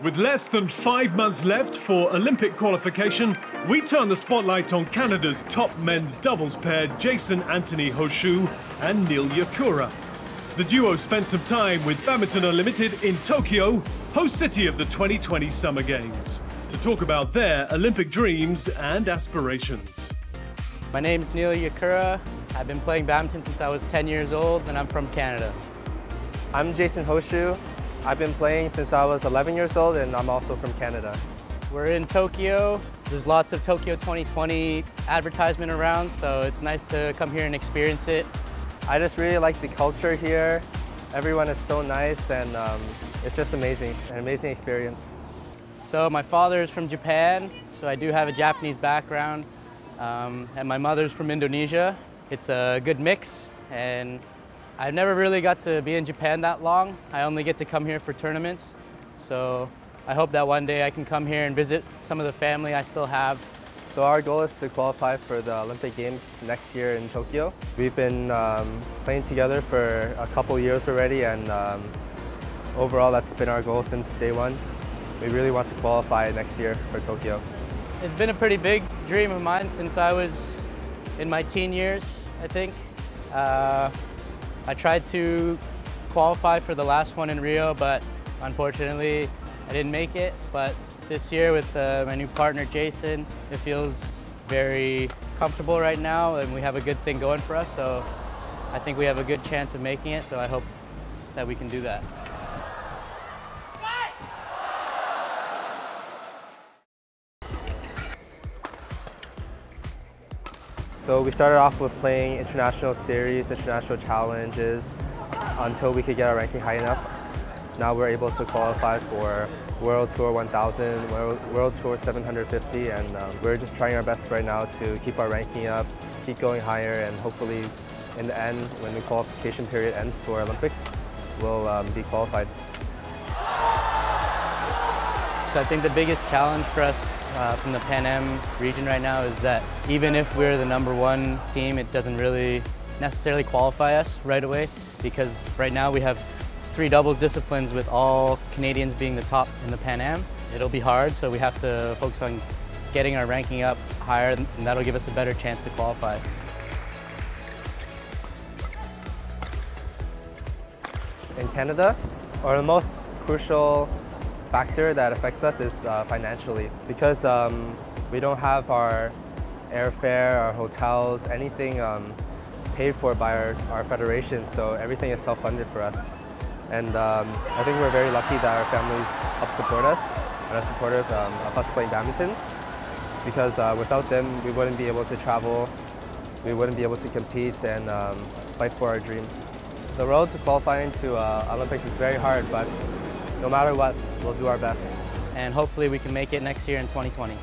With less than five months left for Olympic qualification, we turn the spotlight on Canada's top men's doubles pair, Jason Anthony Ho-Shue and Nyl Yakura. The duo spent some time with Badminton Unlimited in Tokyo, host city of the 2020 Summer Games, to talk about their Olympic dreams and aspirations. My name is Nyl Yakura. I've been playing badminton since I was 10 years old and I'm from Canada. I'm Jason Ho-Shue. I've been playing since I was 11 years old and I'm also from Canada. We're in Tokyo. There's lots of Tokyo 2020 advertisement around, so it's nice to come here and experience it. I just really like the culture here. Everyone is so nice and um, it's just amazing, an amazing experience. So my father is from Japan, so I do have a Japanese background, um, and my mother's from Indonesia. It's a good mix, and I've never really got to be in Japan that long. I only get to come here for tournaments. So I hope that one day I can come here and visit some of the family I still have. So our goal is to qualify for the Olympic Games next year in Tokyo. We've been um, playing together for a couple years already and um, overall that's been our goal since day one. We really want to qualify next year for Tokyo. It's been a pretty big dream of mine since I was in my teen years, I think. Uh, I tried to qualify for the last one in Rio, but unfortunately I didn't make it. But this year with uh, my new partner Jason, it feels very comfortable right now and we have a good thing going for us. So I think we have a good chance of making it. So I hope that we can do that. So we started off with playing international series, international challenges until we could get our ranking high enough. Now we're able to qualify for World Tour 1000, World, Tour 750, and um, we're just trying our best right now to keep our ranking up, keep going higher, and hopefully in the end, when the qualification period ends for Olympics, we'll um, be qualified. So I think the biggest challenge for us uh, from the Pan Am region right now is that even if we're the number one team, it doesn't really necessarily qualify us right away because right now we have three doubles disciplines with all Canadians being the top in the Pan Am. It'll be hard, so we have to focus on getting our ranking up higher and that'll give us a better chance to qualify. In Canada, or the most crucial factor that affects us is uh, financially because um, we don't have our airfare, our hotels, anything um, paid for by our, our federation, so everything is self-funded for us. And um, I think we're very lucky that our families help support us and are supportive um, of us playing badminton because uh, without them we wouldn't be able to travel, we wouldn't be able to compete and um, fight for our dream. The road to qualifying to uh, Olympics is very hard, but no matter what, we'll do our best. And hopefully we can make it next year in 2020.